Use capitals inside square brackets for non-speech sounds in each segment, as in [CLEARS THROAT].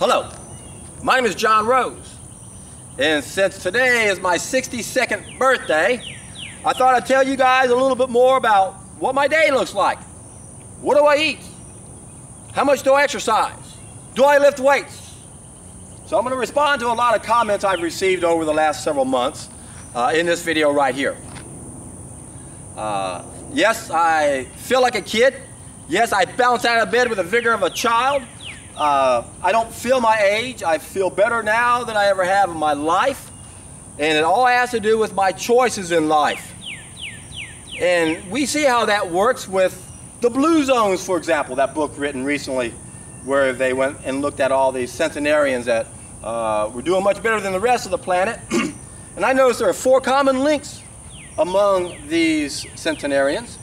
Hello, my name is John Rose, and since today is my 62nd birthday, I thought I'd tell you guys a little bit more about what my day looks like. What do I eat? How much do I exercise? Do I lift weights? So I'm going to respond to a lot of comments I've received over the last several months uh, in this video right here. Uh, yes, I feel like a kid. Yes, I bounce out of bed with the vigor of a child. Uh, I don't feel my age. I feel better now than I ever have in my life. And it all has to do with my choices in life. And we see how that works with the Blue Zones, for example, that book written recently, where they went and looked at all these centenarians that uh, were doing much better than the rest of the planet. [CLEARS THROAT] and I noticed there are four common links among these centenarians.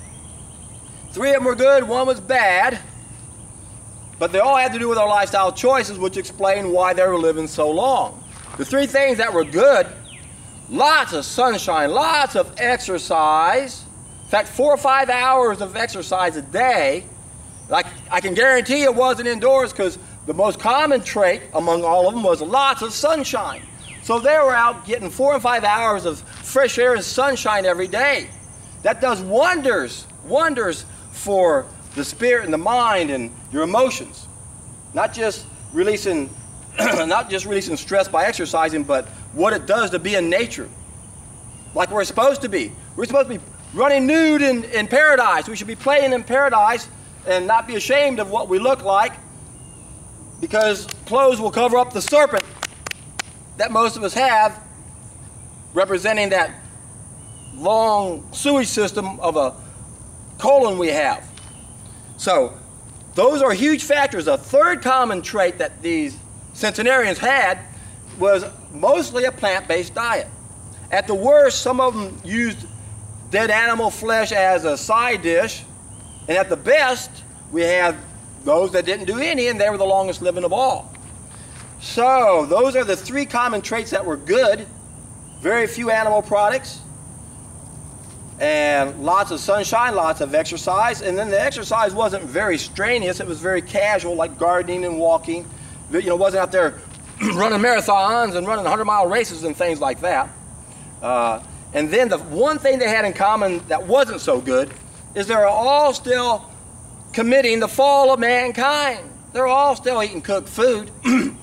Three of them were good, one was bad. But they all had to do with our lifestyle choices, which explain why they were living so long. The three things that were good lots of sunshine, lots of exercise. In fact, four or five hours of exercise a day. Like I can guarantee it wasn't indoors because the most common trait among all of them was lots of sunshine. So they were out getting four or five hours of fresh air and sunshine every day. That does wonders, wonders for the spirit and the mind and your emotions. Not just releasing [CLEARS THROAT] not just releasing stress by exercising, but what it does to be in nature. Like we're supposed to be. We're supposed to be running nude in, in paradise. We should be playing in paradise and not be ashamed of what we look like because clothes will cover up the serpent that most of us have, representing that long sewage system of a colon we have. So those are huge factors. A third common trait that these centenarians had was mostly a plant-based diet. At the worst, some of them used dead animal flesh as a side dish, and at the best, we have those that didn't do any, and they were the longest living of all. So, those are the three common traits that were good. Very few animal products, and lots of sunshine, lots of exercise. And then the exercise wasn't very strenuous, it was very casual, like gardening and walking. You know, wasn't out there [CLEARS THROAT] running marathons and running 100 mile races and things like that. Uh, and then the one thing they had in common that wasn't so good is they're all still committing the fall of mankind. They're all still eating cooked food. [CLEARS THROAT]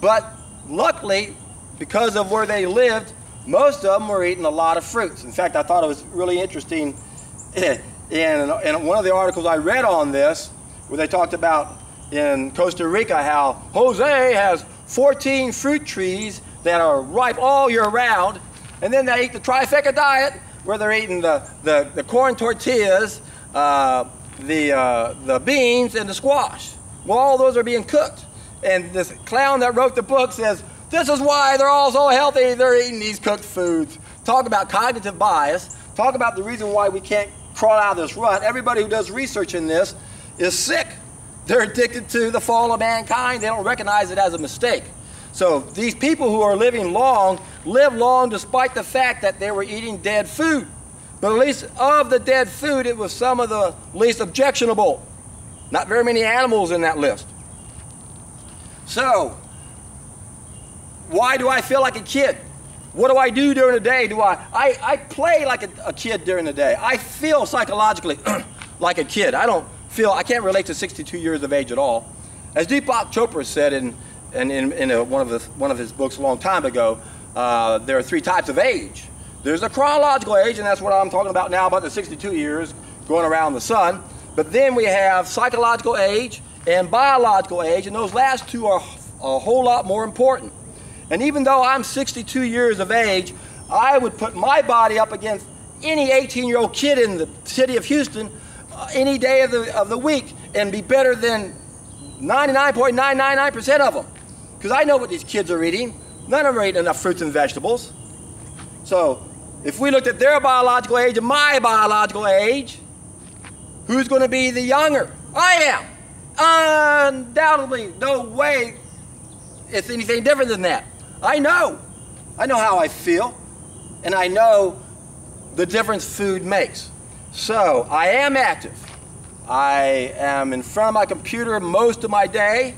but luckily, because of where they lived, most of them were eating a lot of fruits. In fact, I thought it was really interesting [LAUGHS] in, in one of the articles I read on this, where they talked about in Costa Rica how Jose has 14 fruit trees that are ripe all year round, and then they eat the trifecta diet, where they're eating the, the, the corn tortillas, uh, the, uh, the beans, and the squash. Well, all those are being cooked. And this clown that wrote the book says, this is why they're all so healthy. They're eating these cooked foods. Talk about cognitive bias. Talk about the reason why we can't crawl out of this rut. Everybody who does research in this is sick. They're addicted to the fall of mankind. They don't recognize it as a mistake. So these people who are living long live long despite the fact that they were eating dead food. But at least of the dead food, it was some of the least objectionable. Not very many animals in that list. So, why do I feel like a kid? What do I do during the day? Do I, I, I play like a, a kid during the day. I feel psychologically [CLEARS THROAT] like a kid. I don't feel, I can't relate to 62 years of age at all. As Deepak Chopra said in, in, in, in a, one, of the, one of his books a long time ago, uh, there are three types of age. There's a chronological age, and that's what I'm talking about now, about the 62 years going around the sun. But then we have psychological age and biological age, and those last two are a whole lot more important. And even though I'm 62 years of age, I would put my body up against any 18 year old kid in the city of Houston uh, any day of the, of the week and be better than 99.999% of them. Because I know what these kids are eating. None of them are eating enough fruits and vegetables. So if we looked at their biological age and my biological age, who's going to be the younger? I am. Undoubtedly, no way it's anything different than that. I know. I know how I feel, and I know the difference food makes. So I am active. I am in front of my computer most of my day.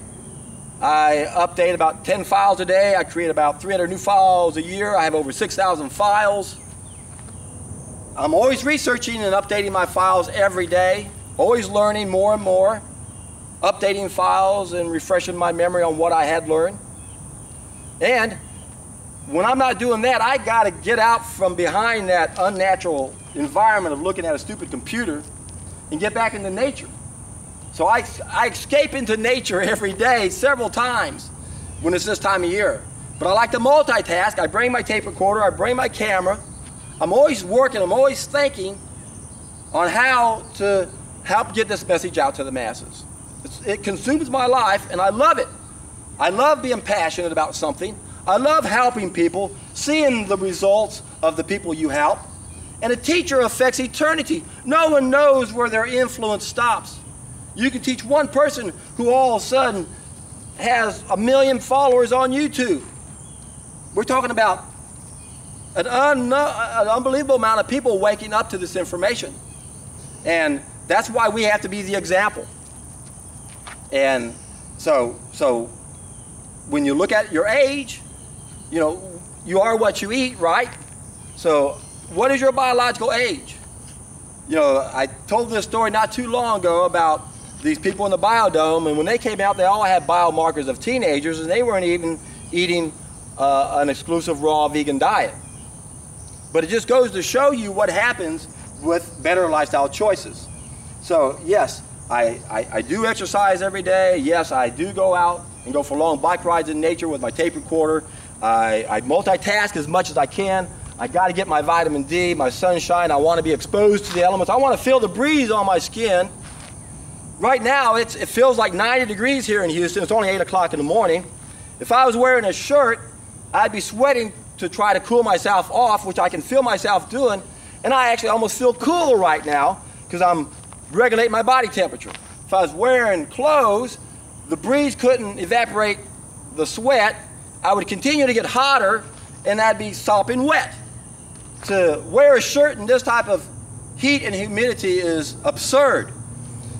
I update about 10 files a day. I create about 300 new files a year. I have over 6,000 files. I'm always researching and updating my files every day, always learning more and more, updating files and refreshing my memory on what I had learned. And when I'm not doing that, I got to get out from behind that unnatural environment of looking at a stupid computer and get back into nature. So I, I escape into nature [LAUGHS] every day several times when it's this time of year. But I like to multitask. I bring my tape recorder, I bring my camera. I'm always working, I'm always thinking on how to help get this message out to the masses. It's, it consumes my life and I love it. I love being passionate about something. I love helping people, seeing the results of the people you help. And a teacher affects eternity. No one knows where their influence stops. You can teach one person who all of a sudden has a million followers on YouTube. We're talking about an, un- an unbelievable amount of people waking up to this information. And that's why we have to be the example. And so, so when you look at your age, you know, you are what you eat, right? So, what is your biological age? You know, I told this story not too long ago about these people in the biodome, and when they came out, they all had biomarkers of teenagers, and they weren't even eating uh, an exclusive raw vegan diet. But it just goes to show you what happens with better lifestyle choices. So, yes, I, I, I do exercise every day. Yes, I do go out and go for long bike rides in nature with my tape recorder. I, I multitask as much as I can. I got to get my vitamin D, my sunshine. I want to be exposed to the elements. I want to feel the breeze on my skin. Right now, it feels like 90 degrees here in Houston. It's only 8 o'clock in the morning. If I was wearing a shirt, I'd be sweating to try to cool myself off, which I can feel myself doing. And I actually almost feel cooler right now because I'm regulating my body temperature. If I was wearing clothes, the breeze couldn't evaporate the sweat. I would continue to get hotter and I'd be sopping wet. To wear a shirt in this type of heat and humidity is absurd.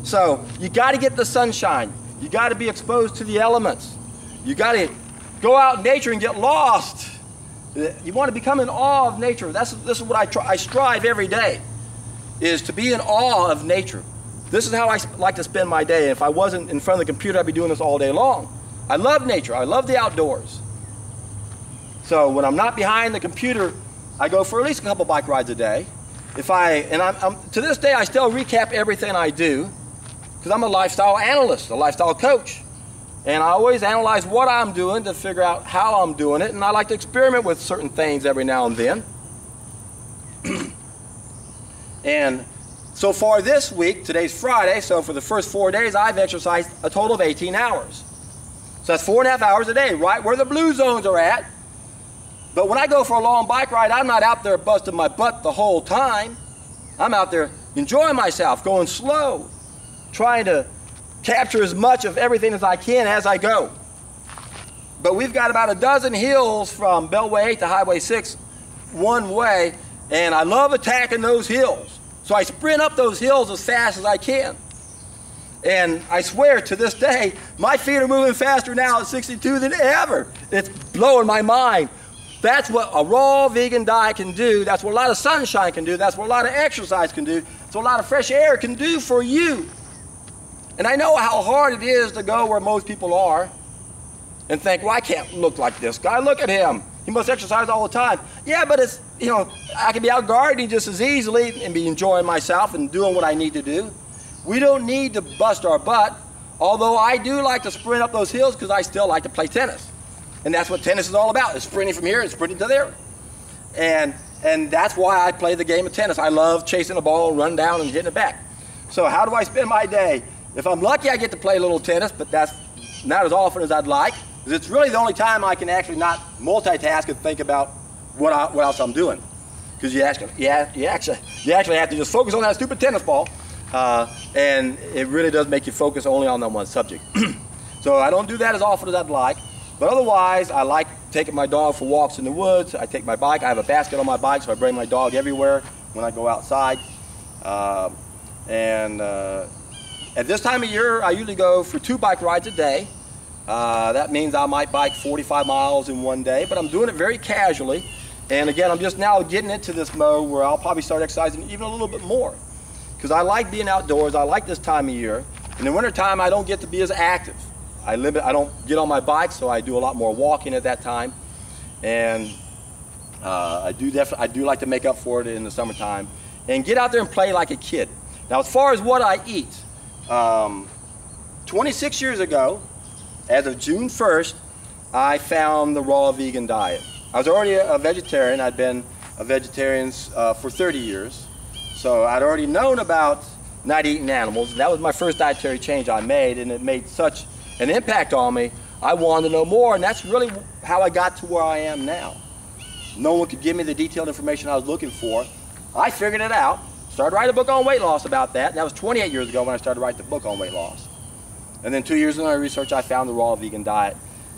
So you got to get the sunshine. You got to be exposed to the elements. You got to go out in nature and get lost. You want to become in awe of nature. That's this is what I try. I strive every day, is to be in awe of nature. This is how I like to spend my day. If I wasn't in front of the computer, I'd be doing this all day long. I love nature. I love the outdoors. So when I'm not behind the computer, I go for at least a couple bike rides a day. If I and I'm, I'm to this day, I still recap everything I do because I'm a lifestyle analyst, a lifestyle coach. And I always analyze what I'm doing to figure out how I'm doing it, and I like to experiment with certain things every now and then. [CLEARS THROAT] and so far this week, today's Friday, so for the first four days, I've exercised a total of 18 hours. So that's four and a half hours a day, right where the blue zones are at. But when I go for a long bike ride, I'm not out there busting my butt the whole time. I'm out there enjoying myself, going slow, trying to capture as much of everything as I can as I go. But we've got about a dozen hills from Beltway 8 to Highway 6 one way, and I love attacking those hills. So I sprint up those hills as fast as I can. And I swear to this day, my feet are moving faster now at 62 than ever. It's blowing my mind. That's what a raw vegan diet can do. That's what a lot of sunshine can do. That's what a lot of exercise can do. That's what a lot of fresh air can do for you. And I know how hard it is to go where most people are and think, well, I can't look like this guy. Look at him. He must exercise all the time. Yeah, but it's, you know, I can be out gardening just as easily and be enjoying myself and doing what I need to do. We don't need to bust our butt, although I do like to sprint up those hills because I still like to play tennis. And that's what tennis is all about, is sprinting from here and sprinting to there. And, and that's why I play the game of tennis. I love chasing a ball, run down, and hitting it back. So how do I spend my day? If I'm lucky, I get to play a little tennis, but that's not as often as I'd like. It's really the only time I can actually not multitask and think about what, I, what else I'm doing. Because you actually, you, you, actually, you actually have to just focus on that stupid tennis ball. Uh, and it really does make you focus only on that one subject. [CLEARS THROAT] so I don't do that as often as I'd like. But otherwise, I like taking my dog for walks in the woods. I take my bike. I have a basket on my bike, so I bring my dog everywhere when I go outside. Uh, and uh, at this time of year, I usually go for two bike rides a day. Uh, that means I might bike 45 miles in one day, but I'm doing it very casually. And again, I'm just now getting into this mode where I'll probably start exercising even a little bit more. Because I like being outdoors, I like this time of year. In the wintertime, I don't get to be as active. I limit, I don't get on my bike, so I do a lot more walking at that time. And uh, I do definitely, I do like to make up for it in the summertime. And get out there and play like a kid. Now, as far as what I eat, um, 26 years ago, as of June 1st, I found the raw vegan diet. I was already a vegetarian. I'd been a vegetarian uh, for 30 years. So I'd already known about not eating animals. That was my first dietary change I made, and it made such an impact on me. I wanted to know more, and that's really how I got to where I am now. No one could give me the detailed information I was looking for. I figured it out, started writing a book on weight loss about that. That was 28 years ago when I started writing the book on weight loss. And then two years into my research, I found the raw vegan diet.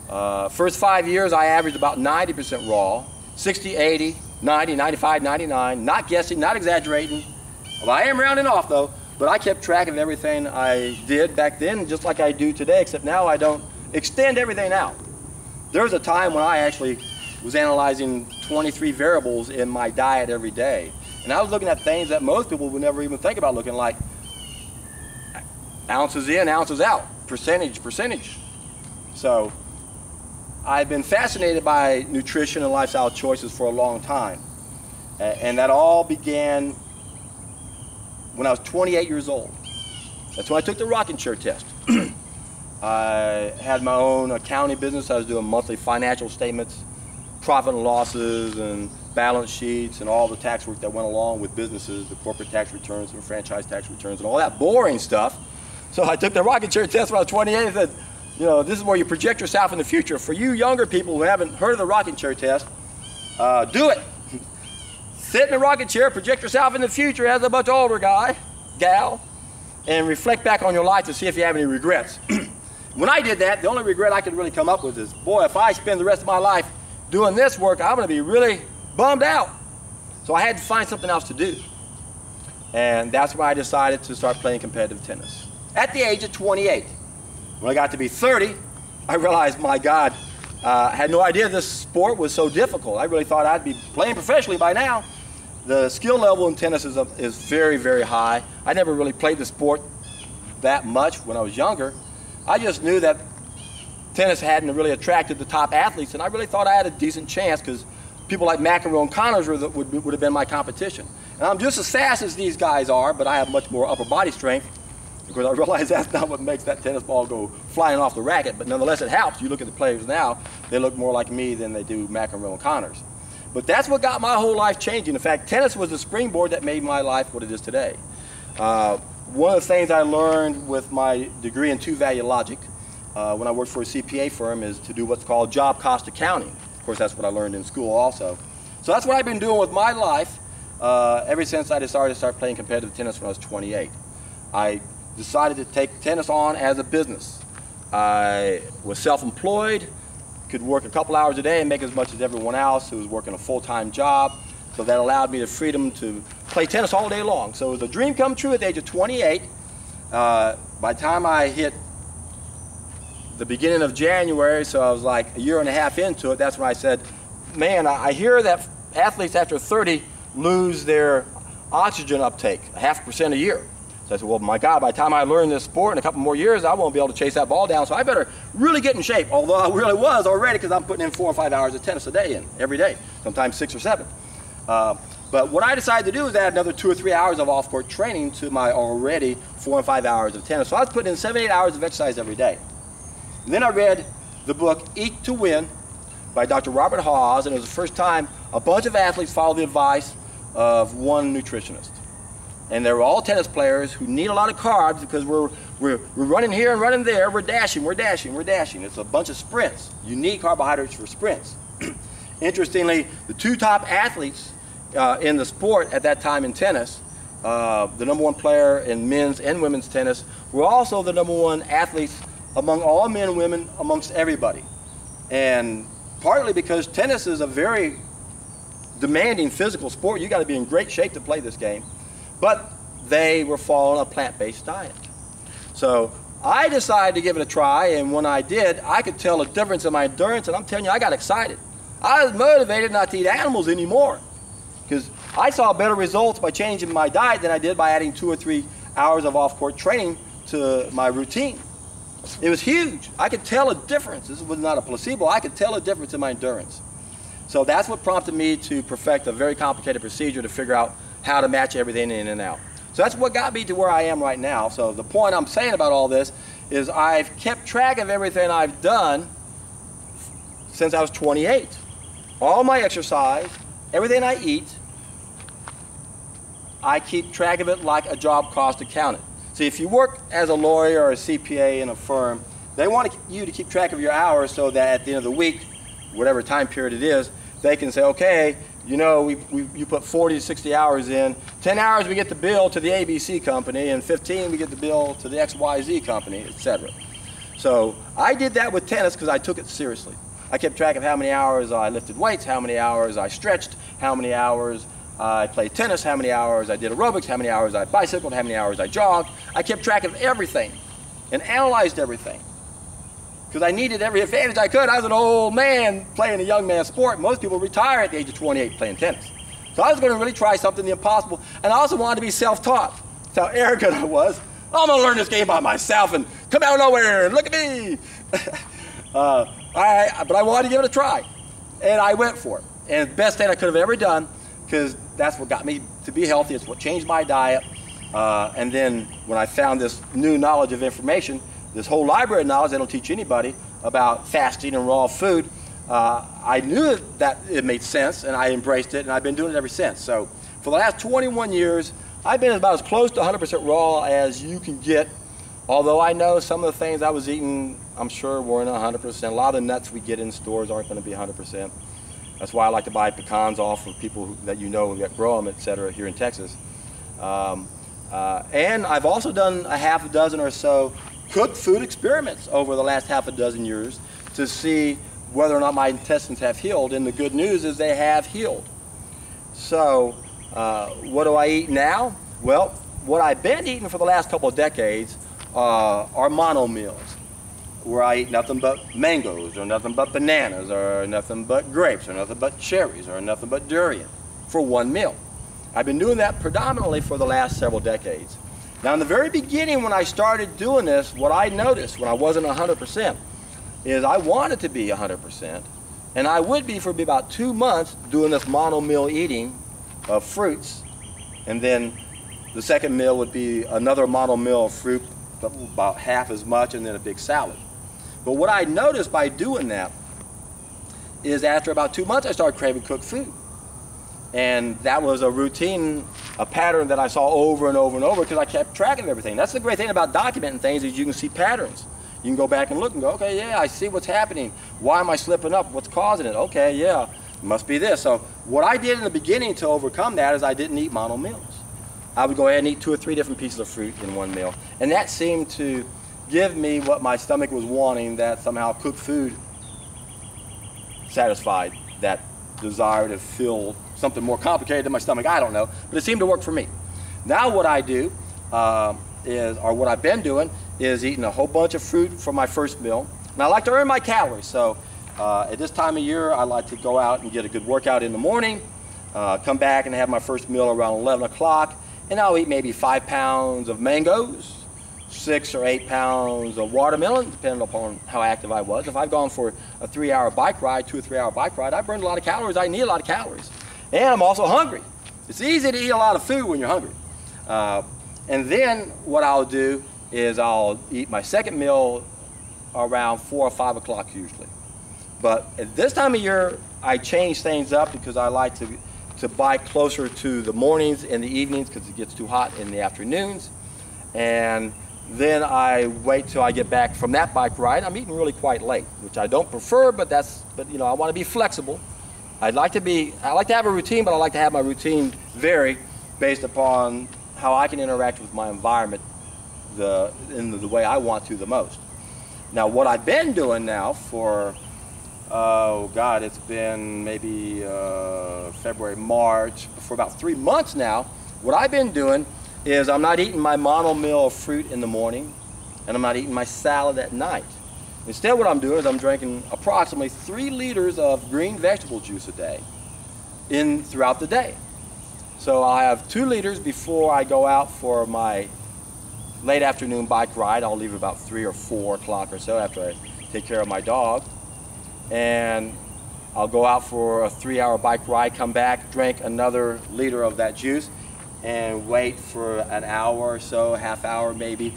Uh, first five years, I averaged about 90% raw, 60, 80, 90, 95, 99. Not guessing, not exaggerating. Well, I am rounding off though, but I kept track of everything I did back then, just like I do today, except now I don't extend everything out. There was a time when I actually was analyzing 23 variables in my diet every day. And I was looking at things that most people would never even think about looking like ounces in, ounces out, percentage, percentage. So I've been fascinated by nutrition and lifestyle choices for a long time. And that all began when I was 28 years old. That's when I took the rocking chair test. [CLEARS THROAT] I had my own accounting business. I was doing monthly financial statements, profit and losses, and balance sheets, and all the tax work that went along with businesses, the corporate tax returns and franchise tax returns, and all that boring stuff. So I took the rocking chair test when I was 28 and said, you know, this is where you project yourself in the future. For you younger people who haven't heard of the rocking chair test, uh, do it. [LAUGHS] Sit in a rocking chair, project yourself in the future as a much older guy, gal, and reflect back on your life to see if you have any regrets. [CLEARS THROAT] when I did that, the only regret I could really come up with is, boy, if I spend the rest of my life doing this work, I'm going to be really bummed out. So I had to find something else to do. And that's why I decided to start playing competitive tennis. At the age of 28. When I got to be 30, I realized, my God, uh, I had no idea this sport was so difficult. I really thought I'd be playing professionally by now. The skill level in tennis is, is very, very high. I never really played the sport that much when I was younger. I just knew that tennis hadn't really attracted the top athletes, and I really thought I had a decent chance because people like McEnroe and Connors would, would, would have been my competition. And I'm just as fast as these guys are, but I have much more upper body strength because I realize [LAUGHS] that's not what makes that tennis ball go flying off the racket, but nonetheless it helps. You look at the players now, they look more like me than they do McEnroe and Connors. But that's what got my whole life changing. In fact, tennis was the springboard that made my life what it is today. Uh, one of the things I learned with my degree in two-value logic uh, when I worked for a CPA firm is to do what's called job cost accounting. Of course, that's what I learned in school also. So that's what I've been doing with my life uh, ever since I decided to start playing competitive tennis when I was 28. I decided to take tennis on as a business. I was self-employed, could work a couple hours a day and make as much as everyone else who was working a full-time job. So that allowed me the freedom to play tennis all day long. So it was a dream come true at the age of 28. Uh, by the time I hit the beginning of January, so I was like a year and a half into it, that's when I said, man, I hear that athletes after 30 lose their oxygen uptake, a half percent a year. So I said, well, my God, by the time I learn this sport in a couple more years, I won't be able to chase that ball down. So I better really get in shape, although I really was already because I'm putting in four or five hours of tennis a day in every day, sometimes six or seven. Uh, but what I decided to do is add another two or three hours of off-court training to my already four and five hours of tennis. So I was putting in seven, eight hours of exercise every day. And then I read the book Eat to Win by Dr. Robert Haas, and it was the first time a bunch of athletes followed the advice of one nutritionist and they're all tennis players who need a lot of carbs because we're, we're, we're running here and running there, we're dashing, we're dashing, we're dashing. It's a bunch of sprints. You need carbohydrates for sprints. [CLEARS THROAT] Interestingly, the two top athletes uh, in the sport at that time in tennis, uh, the number one player in men's and women's tennis, were also the number one athletes among all men and women amongst everybody. And partly because tennis is a very demanding physical sport. You got to be in great shape to play this game. But they were following a plant-based diet. So I decided to give it a try, and when I did, I could tell a difference in my endurance, and I'm telling you, I got excited. I was motivated not to eat animals anymore because I saw better results by changing my diet than I did by adding two or three hours of off-court training to my routine. It was huge. I could tell a difference. This was not a placebo. I could tell a difference in my endurance. So that's what prompted me to perfect a very complicated procedure to figure out how to match everything in and out. So that's what got me to where I am right now. So the point I'm saying about all this is I've kept track of everything I've done since I was 28. All my exercise, everything I eat, I keep track of it like a job cost accountant. See, if you work as a lawyer or a CPA in a firm, they want you to keep track of your hours so that at the end of the week, whatever time period it is, they can say, okay, you know, we, we, you put 40 to 60 hours in. 10 hours we get the bill to the ABC company, and 15 we get the bill to the XYZ company, etc. So I did that with tennis because I took it seriously. I kept track of how many hours I lifted weights, how many hours I stretched, how many hours I played tennis, how many hours I did aerobics, how many hours I bicycled, how many hours I jogged. I kept track of everything and analyzed everything because I needed every advantage I could. I was an old man playing a young man's sport. Most people retire at the age of 28 playing tennis. So I was going to really try something the impossible. And I also wanted to be self-taught. That's how arrogant I was. I'm going to learn this game by myself and come out of nowhere and look at me. [LAUGHS] uh, I, but I wanted to give it a try. And I went for it. And the best thing I could have ever done because that's what got me to be healthy. It's what changed my diet. Uh, and then when I found this new knowledge of information, this whole library of knowledge don't teach anybody about fasting and raw food. Uh, I knew that it made sense and I embraced it and I've been doing it ever since. So for the last 21 years, I've been about as close to 100% raw as you can get. Although I know some of the things I was eating, I'm sure weren't 100%. A lot of the nuts we get in stores aren't going to be 100%. That's why I like to buy pecans off of people who, that you know that grow them, et cetera, here in Texas. Um, uh, and I've also done a half a dozen or so cooked food experiments over the last half a dozen years to see whether or not my intestines have healed. And the good news is they have healed. So, uh, what do I eat now? Well, what I've been eating for the last couple of decades uh, are mono meals, where I eat nothing but mangoes, or nothing but bananas, or nothing but grapes, or nothing but cherries, or nothing but durian for one meal. I've been doing that predominantly for the last several decades. Now, in the very beginning, when I started doing this, what I noticed when I wasn't 100% is I wanted to be 100%, and I would be for about two months doing this mono meal eating of fruits, and then the second meal would be another mono meal of fruit, about half as much, and then a big salad. But what I noticed by doing that is after about two months, I started craving cooked food. And that was a routine, a pattern that I saw over and over and over because I kept track of everything. That's the great thing about documenting things is you can see patterns. You can go back and look and go, okay, yeah, I see what's happening. Why am I slipping up? What's causing it? Okay, yeah, must be this. So what I did in the beginning to overcome that is I didn't eat mono meals. I would go ahead and eat two or three different pieces of fruit in one meal. And that seemed to give me what my stomach was wanting, that somehow cooked food satisfied that desire to fill something more complicated than my stomach. I don't know, but it seemed to work for me. Now what I do uh, is, or what I've been doing, is eating a whole bunch of fruit for my first meal. And I like to earn my calories. So uh, at this time of year, I like to go out and get a good workout in the morning, uh, come back and have my first meal around 11 o'clock, and I'll eat maybe five pounds of mangoes, six or eight pounds of watermelon, depending upon how active I was. If I've gone for a three-hour bike ride, two or three-hour bike ride, I burned a lot of calories. I need a lot of calories. And I'm also hungry. It's easy to eat a lot of food when you're hungry. Uh, and then what I'll do is I'll eat my second meal around 4 or 5 o'clock usually. But at this time of year, I change things up because I like to, to bike closer to the mornings and the evenings because it gets too hot in the afternoons. And then I wait till I get back from that bike ride. I'm eating really quite late, which I don't prefer, but that's, but you know, I want to be flexible. I'd like to be, I like to have a routine, but I like to have my routine vary based upon how I can interact with my environment the, in the, way I want to the most. Now, what I've been doing now for, oh God, it's been maybe uh, February, March, for about three months now, what I've been doing is I'm not eating my mono meal of fruit in the morning. and I'm not eating my salad at night. Instead, what I'm doing is I'm drinking approximately three liters of green vegetable juice a day in throughout the day. So I have two liters before I go out for my late afternoon bike ride. I'll leave about three or four o'clock or so after I take care of my dog. And I'll go out for a three hour bike ride, come back, drink another liter of that juice, and wait for an hour or so, half hour maybe,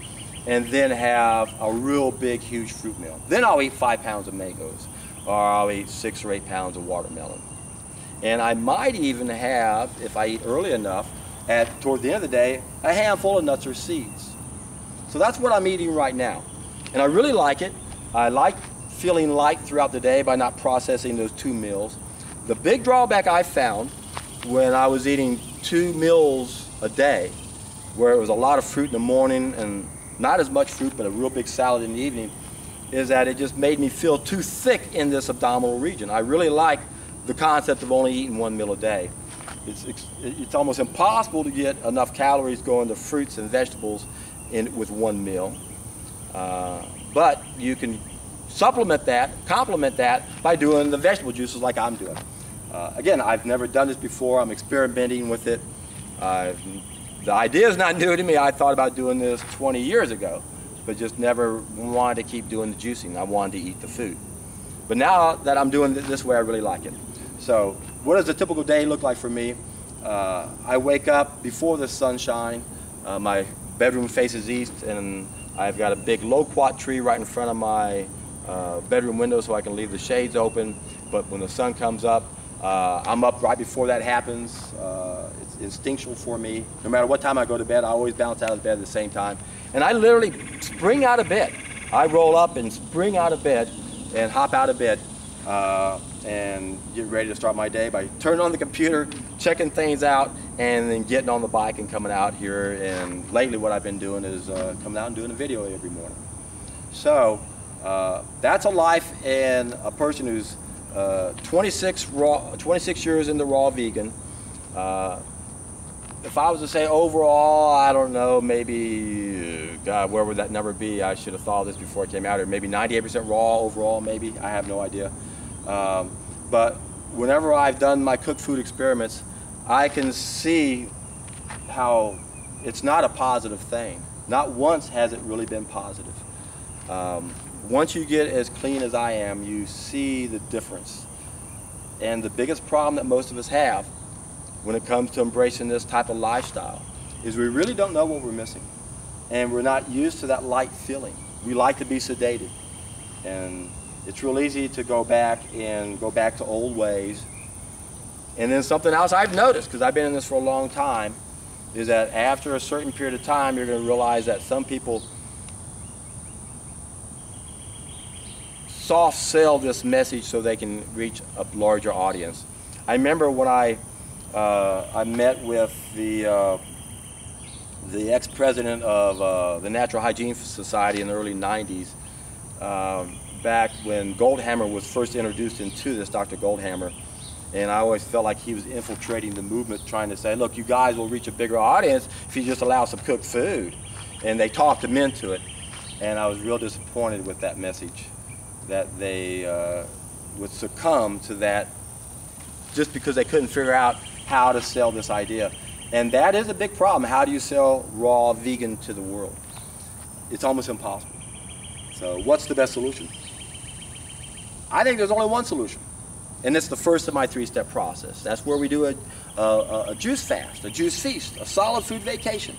and then have a real big, huge fruit meal. Then I'll eat five pounds of mangoes, or I'll eat six or eight pounds of watermelon. And I might even have, if I eat early enough, at toward the end of the day, a handful of nuts or seeds. So that's what I'm eating right now. And I really like it. I like feeling light throughout the day by not processing those two meals. The big drawback I found when I was eating two meals a day, where it was a lot of fruit in the morning and not as much fruit, but a real big salad in the evening, is that it just made me feel too thick in this abdominal region. I really like the concept of only eating one meal a day. It's, it's almost impossible to get enough calories going to fruits and vegetables in, with one meal. Uh, but you can supplement that, complement that by doing the vegetable juices like I'm doing. Uh, again, I've never done this before. I'm experimenting with it. Uh, the idea is not new to me. I thought about doing this 20 years ago, but just never wanted to keep doing the juicing. I wanted to eat the food. But now that I'm doing it this way, I really like it. So what does a typical day look like for me? Uh, I wake up before the sunshine. Uh, my bedroom faces east, and I've got a big loquat tree right in front of my uh, bedroom window so I can leave the shades open. But when the sun comes up, uh, I'm up right before that happens. Uh, it's instinctual for me. No matter what time I go to bed, I always bounce out of bed at the same time. And I literally spring out of bed. I roll up and spring out of bed and hop out of bed uh, and get ready to start my day by turning on the computer, checking things out, and then getting on the bike and coming out here. And lately, what I've been doing is uh, coming out and doing a video every morning. So uh, that's a life and a person who's uh, 26 raw, 26 years into raw vegan. Uh, if I was to say overall, I don't know, maybe, uh, God, where would that number be? I should have thought of this before it came out. Or maybe 98% raw overall, maybe. I have no idea. Um, but whenever I've done my cooked food experiments, I can see how it's not a positive thing. Not once has it really been positive. Um, once you get as clean as I am, you see the difference. And the biggest problem that most of us have when it comes to embracing this type of lifestyle is we really don't know what we're missing. And we're not used to that light feeling. We like to be sedated. And it's real easy to go back and go back to old ways. And then something else I've noticed, because I've been in this for a long time, is that after a certain period of time, you're going to realize that some people soft sell this message so they can reach a larger audience. I remember when I uh, I met with the uh, the ex-president of uh, the Natural Hygiene Society in the early 90s, um, back when Goldhamer was first introduced into this, Dr. Goldhamer, And I always felt like he was infiltrating the movement, trying to say, look, you guys will reach a bigger audience if you just allow some cooked food. And they talked him into it. And I was real disappointed with that message that they uh, would succumb to that just because they couldn't figure out how to sell this idea. And that is a big problem. How do you sell raw vegan to the world? It's almost impossible. So what's the best solution? I think there's only one solution. And it's the first of my three-step process. That's where we do a, a, a juice fast, a juice feast, a solid food vacation,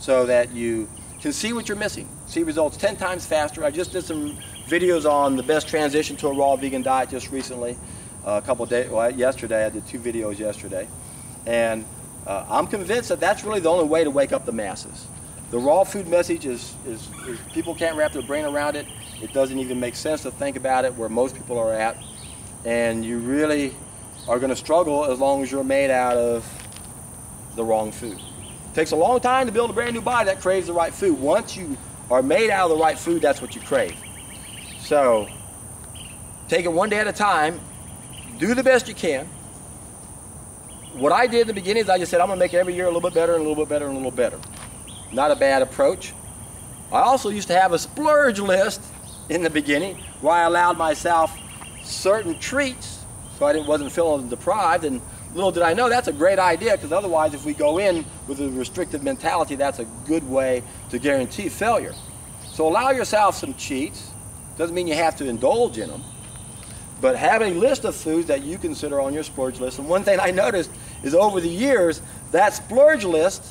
so that you can see what you're missing, see results 10 times faster. I just did some videos on the best transition to a raw vegan diet just recently, uh, a couple days, well, yesterday, I did two videos yesterday. And uh, I'm convinced that that's really the only way to wake up the masses. The raw food message is, is, is, people can't wrap their brain around it. It doesn't even make sense to think about it where most people are at. And you really are going to struggle as long as you're made out of the wrong food. It takes a long time to build a brand new body that craves the right food. Once you are made out of the right food, that's what you crave. So take it one day at a time, do the best you can. What I did in the beginning is I just said, I'm going to make it every year a little bit better and a little bit better and a little better. Not a bad approach. I also used to have a splurge list in the beginning where I allowed myself certain treats so I wasn't feeling deprived. And little did I know that's a great idea because otherwise, if we go in with a restrictive mentality, that's a good way to guarantee failure. So allow yourself some cheats. Doesn't mean you have to indulge in them. But have a list of foods that you consider on your splurge list. And one thing I noticed is over the years, that splurge list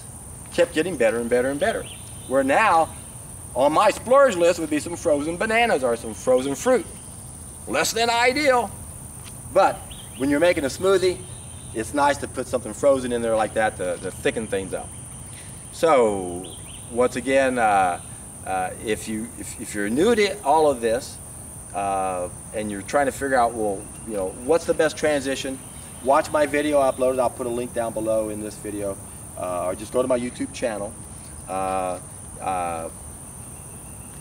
kept getting better and better and better. Where now, on my splurge list would be some frozen bananas or some frozen fruit. Less than ideal. But when you're making a smoothie, it's nice to put something frozen in there like that to, to thicken things up. So, once again, uh, uh, if, you, if, if, you're new to all of this uh, and you're trying to figure out, well, you know, what's the best transition, watch my video I uploaded. I'll put a link down below in this video. Uh, or just go to my YouTube channel. Uh, uh,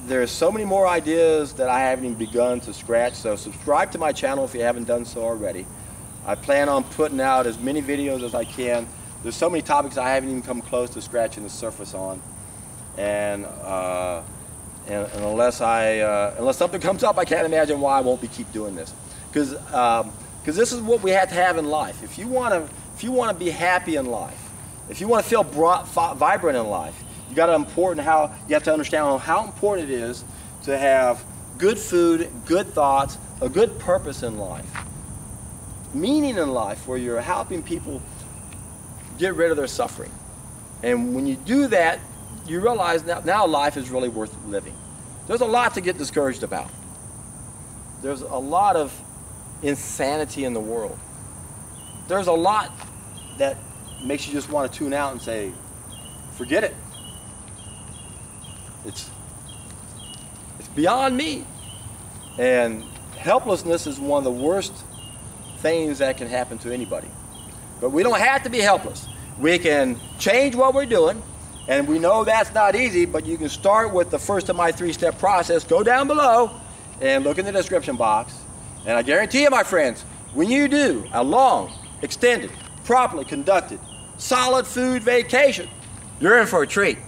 there's so many more ideas that I haven't even begun to scratch. So subscribe to my channel if you haven't done so already. I plan on putting out as many videos as I can. There's so many topics I haven't even come close to scratching the surface on. And, uh, and, and, unless, I, uh, unless something comes up, I can't imagine why I won't be keep doing this. Because um, cause this is what we have to have in life. If you want to if you want to be happy in life, if you want to feel vibrant in life, you got to important how you have to understand how important it is to have good food, good thoughts, a good purpose in life, meaning in life, where you're helping people get rid of their suffering. And when you do that, you realize that now life is really worth living. There's a lot to get discouraged about. There's a lot of insanity in the world. There's a lot that makes you just want to tune out and say, forget it. It's, it's beyond me. And helplessness is one of the worst things that can happen to anybody. But we don't have to be helpless. We can change what we're doing, and we know that's not easy, but you can start with the first of my three-step process. Go down below and look in the description box. And I guarantee you, my friends, when you do a long, extended, properly conducted, solid food vacation, you're in for a treat.